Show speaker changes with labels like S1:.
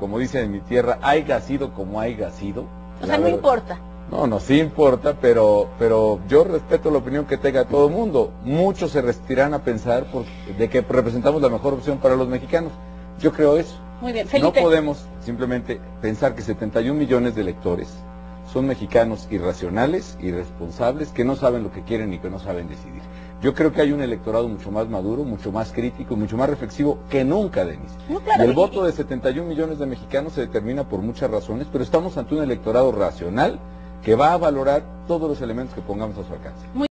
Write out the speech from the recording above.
S1: como dice en mi tierra, haya sido como haya sido.
S2: O sea, no
S1: verdad-
S2: importa.
S1: No, no, sí importa, pero, pero yo respeto la opinión que tenga todo el mundo. Muchos se resistirán a pensar por- de que representamos la mejor opción para los mexicanos. Yo creo eso.
S2: Muy bien.
S1: No
S2: Felipe.
S1: podemos simplemente pensar que 71 millones de electores son mexicanos irracionales, irresponsables, que no saben lo que quieren y que no saben decidir. Yo creo que hay un electorado mucho más maduro, mucho más crítico, mucho más reflexivo que nunca, Denis.
S2: No, claro,
S1: Y el voto de 71 millones de mexicanos se determina por muchas razones, pero estamos ante un electorado racional que va a valorar todos los elementos que pongamos a su alcance.